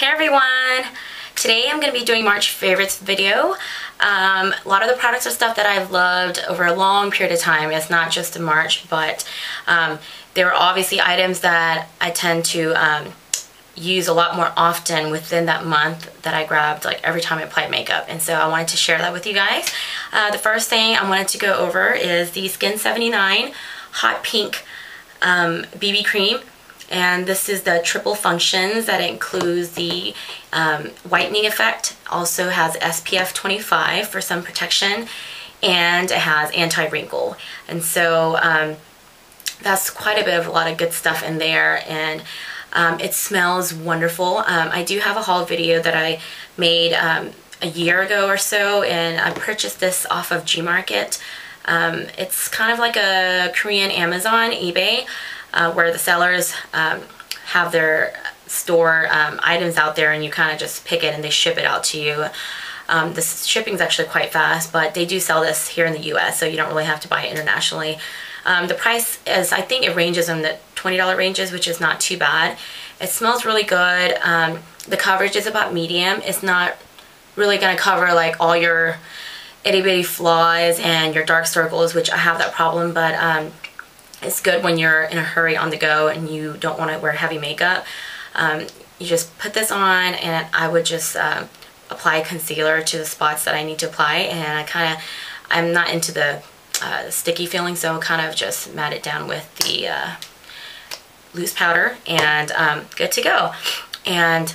Hey everyone! Today I'm going to be doing March favorites video. Um, a lot of the products are stuff that I've loved over a long period of time. It's not just in March, but um, there are obviously items that I tend to um, use a lot more often within that month that I grabbed like every time I applied makeup and so I wanted to share that with you guys. Uh, the first thing I wanted to go over is the Skin 79 Hot Pink BB um, Cream and this is the triple functions that includes the um, whitening effect also has SPF 25 for sun protection and it has anti-wrinkle and so um, that's quite a bit of a lot of good stuff in there and um, it smells wonderful. Um, I do have a haul video that I made um, a year ago or so and I purchased this off of Gmarket. Um, it's kind of like a Korean Amazon, eBay uh, where the sellers um, have their store um, items out there and you kind of just pick it and they ship it out to you. Um, the shipping is actually quite fast, but they do sell this here in the U.S., so you don't really have to buy it internationally. Um, the price is, I think it ranges in the $20 ranges, which is not too bad. It smells really good. Um, the coverage is about medium. It's not really going to cover like all your itty bitty flaws and your dark circles, which I have that problem, but um, it's good when you're in a hurry on the go and you don't want to wear heavy makeup. Um, you just put this on and I would just uh, apply concealer to the spots that I need to apply and I kind of, I'm not into the uh, sticky feeling so I'll kind of just mat it down with the uh, loose powder and um, good to go. And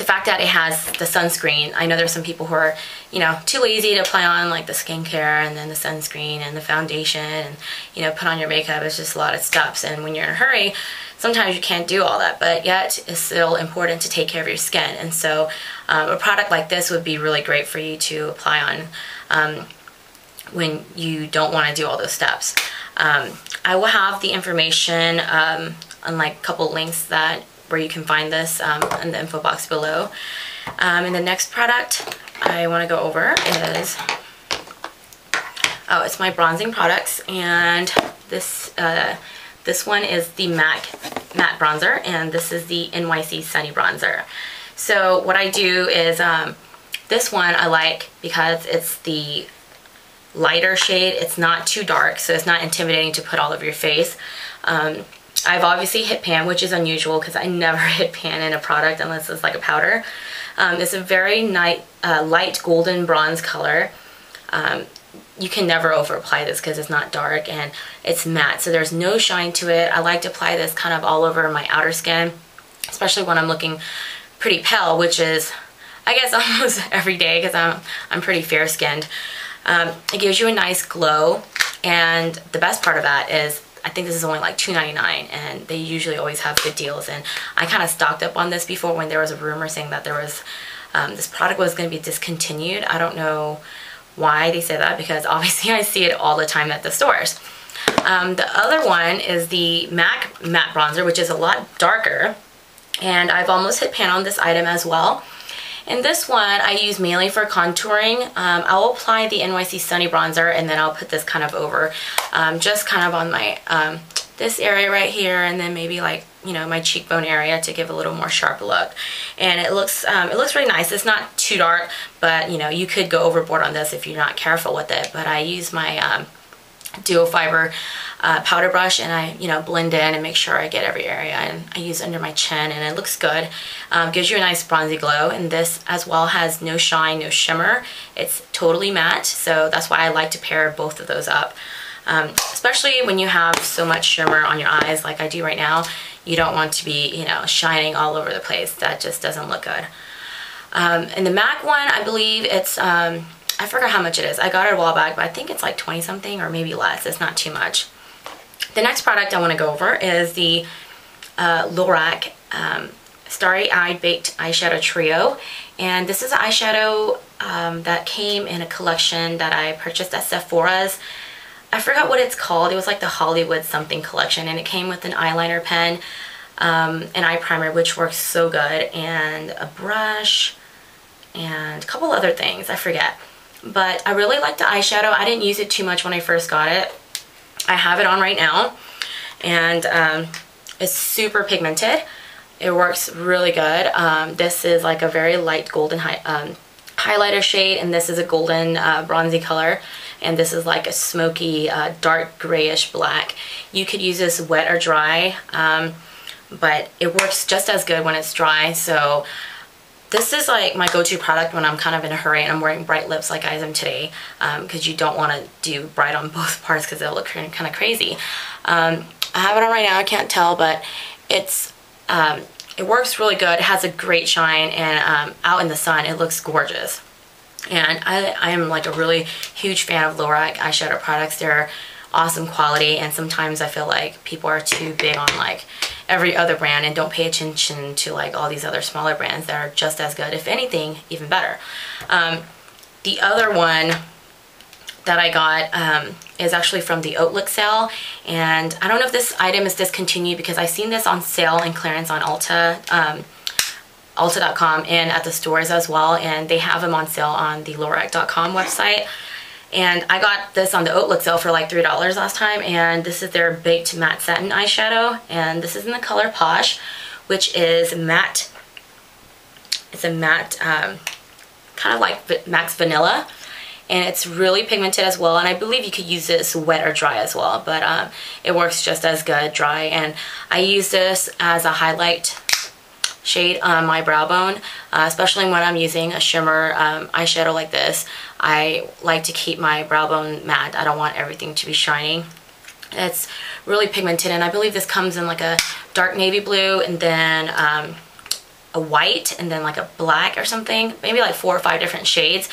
the fact that it has the sunscreen, I know there's some people who are, you know, too lazy to apply on like the skincare and then the sunscreen and the foundation and, you know, put on your makeup. It's just a lot of steps. And when you're in a hurry, sometimes you can't do all that, but yet it's still important to take care of your skin. And so um, a product like this would be really great for you to apply on um, when you don't want to do all those steps. Um, I will have the information um, on like a couple links that where you can find this um, in the info box below. Um, and the next product I want to go over is, oh, it's my bronzing products. And this, uh, this one is the MAC matte bronzer and this is the NYC Sunny Bronzer. So what I do is, um, this one I like because it's the lighter shade. It's not too dark, so it's not intimidating to put all over your face. Um, I've obviously hit pan, which is unusual because I never hit pan in a product unless it's like a powder. Um, it's a very night, uh, light golden bronze color. Um, you can never over apply this because it's not dark and it's matte so there's no shine to it. I like to apply this kind of all over my outer skin especially when I'm looking pretty pale which is I guess almost every day because I'm, I'm pretty fair skinned. Um, it gives you a nice glow and the best part of that is I think this is only like $2.99 and they usually always have good deals and I kind of stocked up on this before when there was a rumor saying that there was um, this product was going to be discontinued. I don't know why they say that because obviously I see it all the time at the stores. Um, the other one is the MAC matte bronzer which is a lot darker and I've almost hit pan on this item as well. And this one I use mainly for contouring. Um, I'll apply the NYC Sunny Bronzer and then I'll put this kind of over um, just kind of on my um, this area right here and then maybe like you know my cheekbone area to give a little more sharp look. And it looks um, it looks really nice. It's not too dark but you know you could go overboard on this if you're not careful with it. But I use my um, duo fiber uh, powder brush and I you know blend in and make sure I get every area and I use under my chin and it looks good. Um, gives you a nice bronzy glow and this as well has no shine no shimmer. It's totally matte so that's why I like to pair both of those up. Um, especially when you have so much shimmer on your eyes like I do right now you don't want to be you know shining all over the place. That just doesn't look good. Um, and the MAC one I believe it's um, I forgot how much it is. I got it a while back, but I think it's like 20 something or maybe less. It's not too much. The next product I want to go over is the uh, Lorac um, Starry Eyed Baked Eyeshadow Trio. And this is an eyeshadow um, that came in a collection that I purchased at Sephora's. I forgot what it's called. It was like the Hollywood something collection and it came with an eyeliner pen, um, an eye primer which works so good, and a brush, and a couple other things. I forget. But I really like the eyeshadow. I didn't use it too much when I first got it. I have it on right now. And um, it's super pigmented. It works really good. Um, this is like a very light golden hi um, highlighter shade and this is a golden uh, bronzy color and this is like a smoky uh, dark grayish black. You could use this wet or dry um, but it works just as good when it's dry so this is like my go-to product when I'm kind of in a hurry and I'm wearing bright lips like I am today because um, you don't want to do bright on both parts because it'll look kind of crazy. Um, I have it on right now, I can't tell, but it's um, it works really good. It has a great shine and um, out in the sun it looks gorgeous. And I, I am like a really huge fan of Lorac eyeshadow products. They're awesome quality and sometimes I feel like people are too big on like every other brand and don't pay attention to like all these other smaller brands that are just as good if anything even better. Um, the other one that I got um, is actually from the Hautelook sale and I don't know if this item is discontinued because I've seen this on sale and clearance on Ulta um, Ulta.com and at the stores as well and they have them on sale on the Lorac.com website and I got this on the Hautelook sale for like $3 last time and this is their Baked Matte Satin eyeshadow and this is in the color Posh which is matte it's a matte um, kind of like MAC's Vanilla and it's really pigmented as well and I believe you could use this wet or dry as well but um, it works just as good dry and I use this as a highlight shade on my brow bone uh, especially when I'm using a shimmer um, eyeshadow like this I like to keep my brow bone matte I don't want everything to be shining it's really pigmented and I believe this comes in like a dark navy blue and then um, a white and then like a black or something maybe like four or five different shades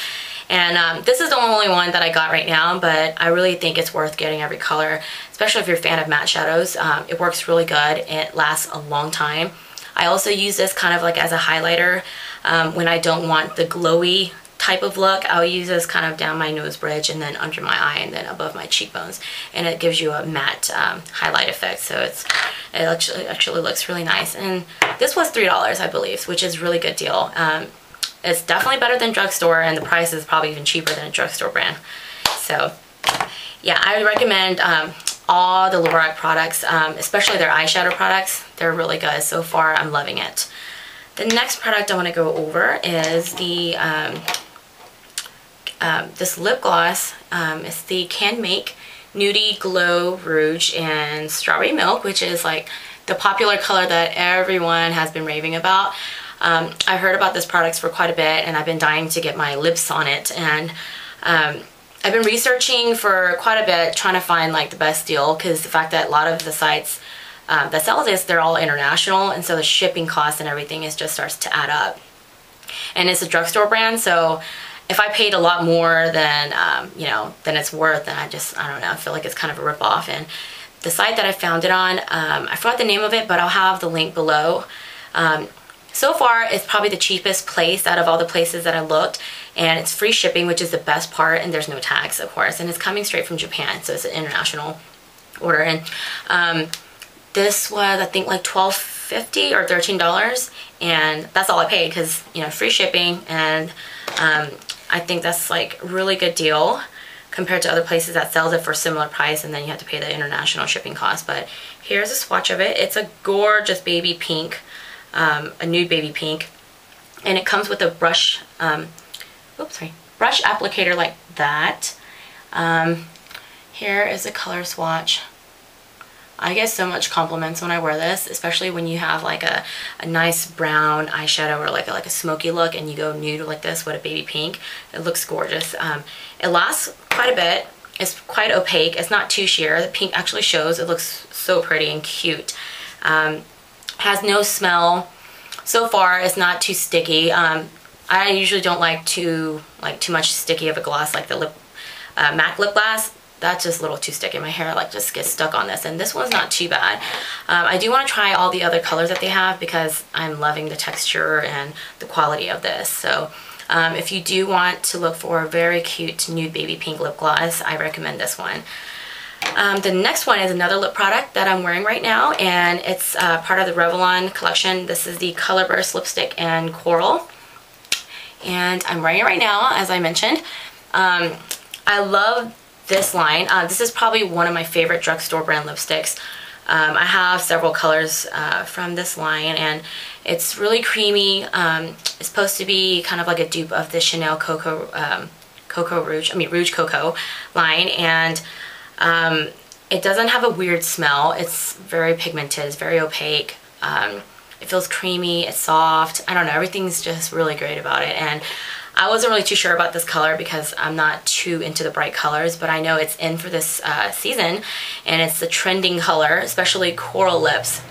and um, this is the only one that I got right now, but I really think it's worth getting every color, especially if you're a fan of matte shadows. Um, it works really good. It lasts a long time. I also use this kind of like as a highlighter um, when I don't want the glowy type of look. I'll use this kind of down my nose bridge and then under my eye and then above my cheekbones. And it gives you a matte um, highlight effect. So it's it actually, actually looks really nice. And this was $3, I believe, which is really good deal. Um, it's definitely better than drugstore and the price is probably even cheaper than a drugstore brand. So yeah, I would recommend um, all the Lorac products, um, especially their eyeshadow products. They're really good. So far, I'm loving it. The next product I want to go over is the um, um, this lip gloss. Um, it's the Can Make Nudy Glow Rouge in Strawberry Milk, which is like the popular color that everyone has been raving about. Um, I've heard about this product for quite a bit and I've been dying to get my lips on it and um, I've been researching for quite a bit trying to find like the best deal because the fact that a lot of the sites um, that sell this they're all international and so the shipping cost and everything is just starts to add up. And it's a drugstore brand so if I paid a lot more than um, you know than it's worth then I just I don't know I feel like it's kind of a ripoff. And the site that I found it on um, I forgot the name of it but I'll have the link below. Um, so far, it's probably the cheapest place out of all the places that I looked, and it's free shipping, which is the best part, and there's no tax, of course, and it's coming straight from Japan, so it's an international order. And um, this was, I think, like twelve fifty or $13, and that's all I paid because, you know, free shipping, and um, I think that's like really good deal compared to other places that sells it for similar price and then you have to pay the international shipping cost. But here's a swatch of it. It's a gorgeous baby pink um, a nude baby pink. And it comes with a brush, um, oops, sorry, brush applicator like that. Um, here is a color swatch. I get so much compliments when I wear this, especially when you have like a, a nice brown eyeshadow or like a, like a smoky look and you go nude like this with a baby pink. It looks gorgeous. Um, it lasts quite a bit. It's quite opaque. It's not too sheer. The pink actually shows. It looks so pretty and cute. Um, has no smell. So far, it's not too sticky. Um, I usually don't like too like too much sticky of a gloss like the lip uh, MAC lip gloss. That's just a little too sticky. My hair like just gets stuck on this and this one's not too bad. Um, I do want to try all the other colors that they have because I'm loving the texture and the quality of this. So um, if you do want to look for a very cute nude baby pink lip gloss, I recommend this one. Um, the next one is another lip product that I'm wearing right now and it's uh, part of the Revlon collection. This is the Colorburst Lipstick and Coral and I'm wearing it right now as I mentioned. Um, I love this line. Uh, this is probably one of my favorite drugstore brand lipsticks. Um, I have several colors uh, from this line and it's really creamy. Um, it's supposed to be kind of like a dupe of the Chanel Coco, um, Coco Rouge, I mean Rouge Coco line and um, it doesn't have a weird smell. It's very pigmented, it's very opaque. It feels creamy, it's soft. I don't know, everything's just really great about it. And I wasn't really too sure about this color because I'm not too into the bright colors, but I know it's in for this uh, season and it's the trending color, especially coral lips.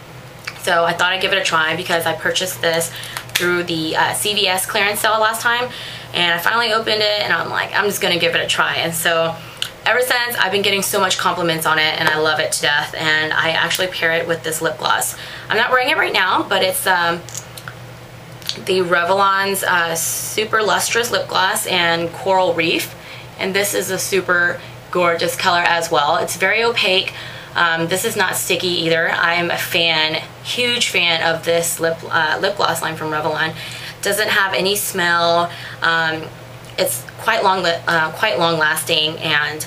So I thought I'd give it a try because I purchased this through the uh, CVS clearance sale last time and I finally opened it and I'm like, I'm just gonna give it a try. And so ever since I've been getting so much compliments on it and I love it to death and I actually pair it with this lip gloss. I'm not wearing it right now, but it's um, the Revlon's uh, Super Lustrous Lip Gloss and Coral Reef. And this is a super gorgeous color as well. It's very opaque. Um, this is not sticky either. I'm a fan, huge fan of this lip, uh, lip gloss line from Revlon. Doesn't have any smell. Um, it's quite long, uh, quite long lasting and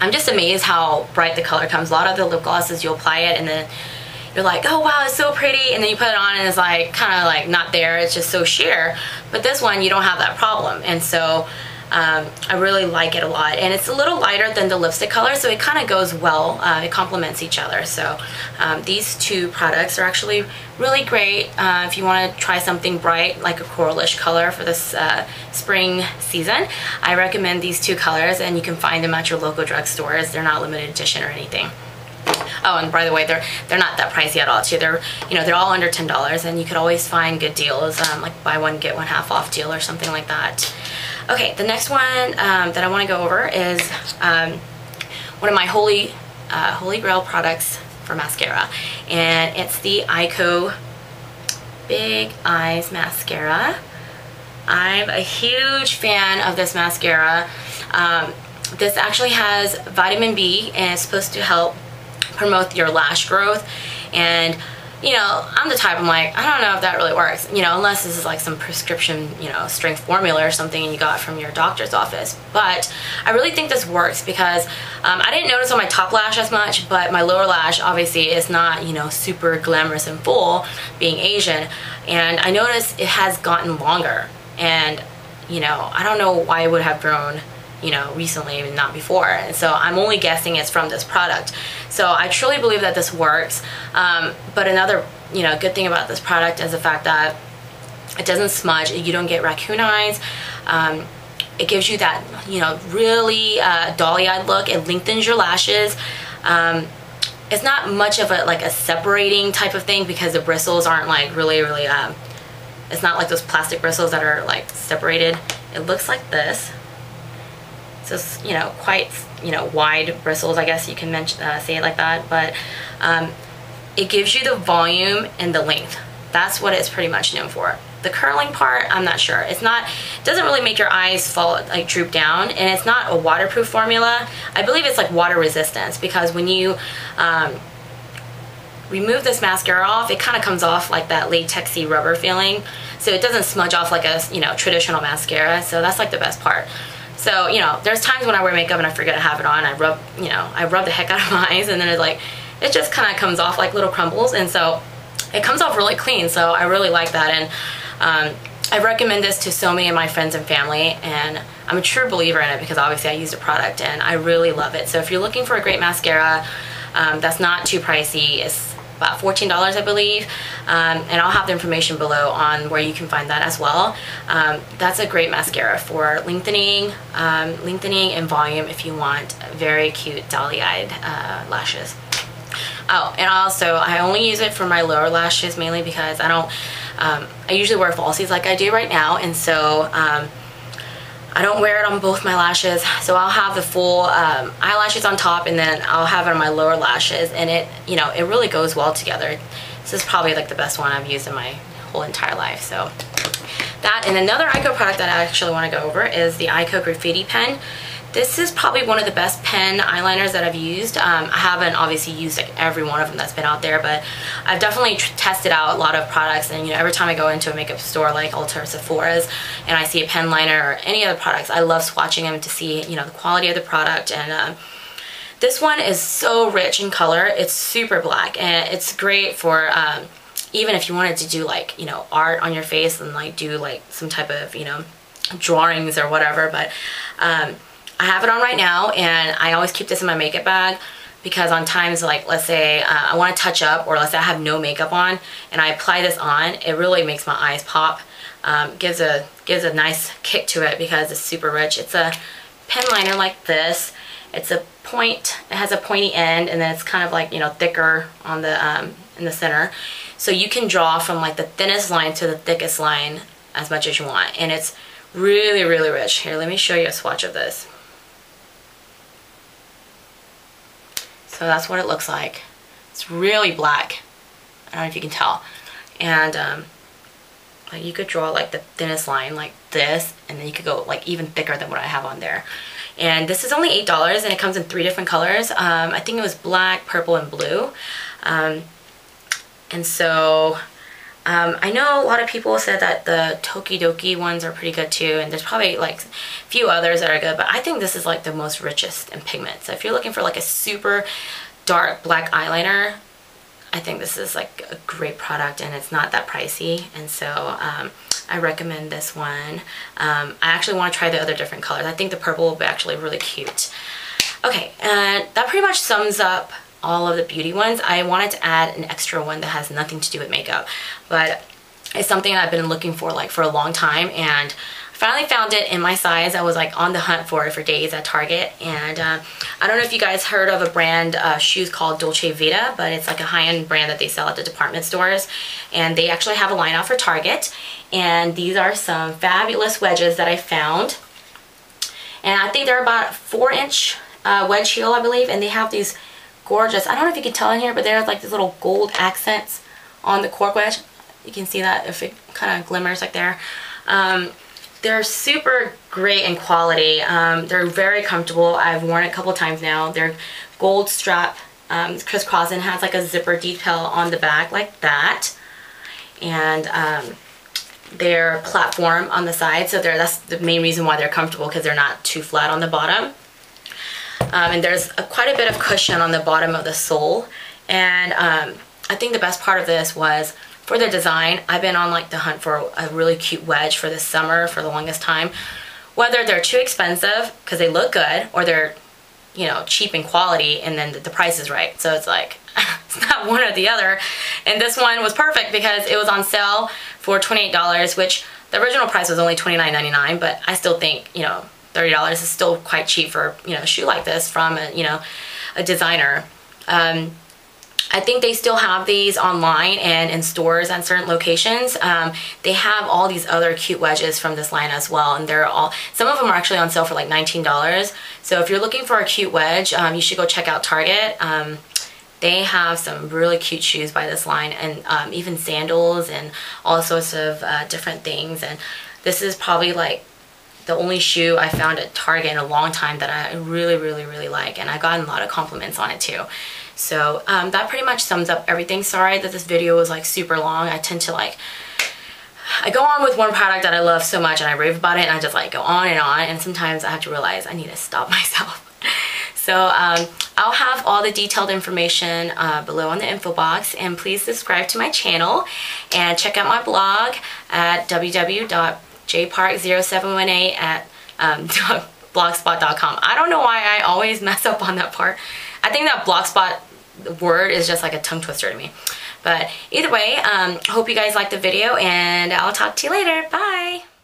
I'm just amazed how bright the color comes. A lot of the lip glosses, you apply it and then you're like, oh wow, it's so pretty, and then you put it on and it's like kind of like not there, it's just so sheer. But this one, you don't have that problem. And so um, I really like it a lot. And it's a little lighter than the lipstick color, so it kind of goes well. Uh, it complements each other. So um, these two products are actually really great uh, if you want to try something bright like a coralish color for this uh, spring season. I recommend these two colors and you can find them at your local drugstores. They're not limited edition or anything. Oh, and by the way, they're they're not that pricey at all too. They're you know they're all under ten dollars, and you could always find good deals, um, like buy one get one half off deal or something like that. Okay, the next one um, that I want to go over is um, one of my holy uh, holy grail products for mascara, and it's the Eyeko Big Eyes Mascara. I'm a huge fan of this mascara. Um, this actually has vitamin B and it's supposed to help promote your lash growth and you know, I'm the type, I'm like, I don't know if that really works, you know, unless this is like some prescription, you know, strength formula or something you got from your doctor's office. But I really think this works because um, I didn't notice on my top lash as much, but my lower lash obviously is not, you know, super glamorous and full being Asian. And I noticed it has gotten longer. And, you know, I don't know why it would have grown you know, recently and not before. And so I'm only guessing it's from this product. So I truly believe that this works. Um, but another, you know, good thing about this product is the fact that it doesn't smudge. You don't get raccoon eyes. Um, it gives you that, you know, really uh, dolly-eyed look. It lengthens your lashes. Um, it's not much of a like a separating type of thing because the bristles aren't like really, really, um, it's not like those plastic bristles that are like separated. It looks like this. So you know, quite, you know, wide bristles, I guess you can mention, uh, say it like that, but um, it gives you the volume and the length. That's what it's pretty much known for. The curling part, I'm not sure. It's not, doesn't really make your eyes fall, like droop down, and it's not a waterproof formula. I believe it's like water resistance because when you um, remove this mascara off, it kind of comes off like that latexy rubber feeling. So it doesn't smudge off like a, you know, traditional mascara. So that's like the best part. So, you know, there's times when I wear makeup and I forget to have it on. I rub, you know, I rub the heck out of my eyes and then it like, it just kind of comes off like little crumbles. And so it comes off really clean. So I really like that. And um, I recommend this to so many of my friends and family. And I'm a true believer in it because obviously I used a product and I really love it. So if you're looking for a great mascara um, that's not too pricey, it's about $14 I believe. Um, and I'll have the information below on where you can find that as well. Um, that's a great mascara for lengthening um, lengthening and volume if you want very cute dolly-eyed uh, lashes. Oh and also I only use it for my lower lashes mainly because I don't um, I usually wear falsies like I do right now. And so um, I don't wear it on both my lashes so I'll have the full um, eyelashes on top and then I'll have it on my lower lashes and it you know it really goes well together. This is probably like the best one I've used in my whole entire life so. That and another Eyeko product that I actually want to go over is the Eyeko graffiti pen this is probably one of the best pen eyeliners that I've used. Um, I haven't obviously used like every one of them that's been out there, but I've definitely tested out a lot of products and you know every time I go into a makeup store like Ulta or Sephora's and I see a pen liner or any other products, I love swatching them to see you know the quality of the product and uh, This one is so rich in color. It's super black and it's great for um, even if you wanted to do like, you know, art on your face and like do like some type of, you know, drawings or whatever. But um, I have it on right now and I always keep this in my makeup bag because on times like let's say uh, I want to touch up or let's say I have no makeup on and I apply this on it really makes my eyes pop. Um, gives a gives a nice kick to it because it's super rich. It's a pen liner like this. It's a point it has a pointy end and then it's kind of like you know thicker on the um, in the center. So you can draw from like the thinnest line to the thickest line as much as you want and it's really really rich. Here let me show you a swatch of this So that's what it looks like. It's really black. I don't know if you can tell. And um, like you could draw like the thinnest line like this and then you could go like even thicker than what I have on there. And this is only $8 and it comes in three different colors. Um, I think it was black, purple, and blue. Um, and so um, I know a lot of people said that the Tokidoki ones are pretty good too, and there's probably like a few others that are good, but I think this is like the most richest in pigment. So if you're looking for like a super dark black eyeliner, I think this is like a great product and it's not that pricey. And so um, I recommend this one. Um, I actually want to try the other different colors. I think the purple will be actually really cute. Okay, and that pretty much sums up all of the beauty ones. I wanted to add an extra one that has nothing to do with makeup, but it's something I've been looking for like for a long time and finally found it in my size. I was like on the hunt for it for days at Target and uh, I don't know if you guys heard of a brand uh, shoes called Dolce Vita but it's like a high-end brand that they sell at the department stores and they actually have a line out for Target and these are some fabulous wedges that I found and I think they're about four inch uh, wedge heel I believe and they have these gorgeous. I don't know if you can tell in here, but there's like these little gold accents on the cork wedge. You can see that if it kind of glimmers like there. Um, they're super great in quality. Um, they're very comfortable. I've worn it a couple times now. They're gold strap um, has like a zipper detail on the back like that. And um, they're platform on the side, so they're, that's the main reason why they're comfortable because they're not too flat on the bottom. Um, and there's a, quite a bit of cushion on the bottom of the sole. And um, I think the best part of this was for the design, I've been on like the hunt for a really cute wedge for this summer for the longest time. Whether they're too expensive because they look good or they're, you know, cheap in quality and then the, the price is right. So it's like, it's not one or the other. And this one was perfect because it was on sale for $28, which the original price was only $29.99, but I still think, you know, $30 is still quite cheap for, you know, a shoe like this from, a, you know, a designer. Um, I think they still have these online and in stores at certain locations. Um, they have all these other cute wedges from this line as well, and they're all some of them are actually on sale for like $19. So if you're looking for a cute wedge, um, you should go check out Target. Um, they have some really cute shoes by this line, and um, even sandals and all sorts of uh, different things. And this is probably like the only shoe I found at Target in a long time that I really, really, really like. And I've gotten a lot of compliments on it too. So um, that pretty much sums up everything. Sorry that this video was like super long. I tend to like, I go on with one product that I love so much and I rave about it and I just like go on and on. And sometimes I have to realize I need to stop myself. So um, I'll have all the detailed information uh, below on the info box and please subscribe to my channel and check out my blog at www jpark0718 at um, blogspot.com. I don't know why I always mess up on that part. I think that blogspot word is just like a tongue twister to me. But either way, um, hope you guys liked the video and I'll talk to you later. Bye!